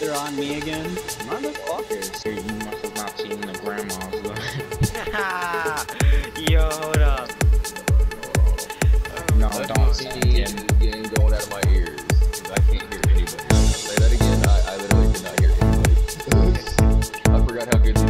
they're on me again. Motherfuckers. Dude, you must have not seen the grandma's look. Yo, hold up. No, That's don't see him. Getting going out of my ears. I can't hear anybody. Say that again. I, I literally did not hear anybody. I forgot how good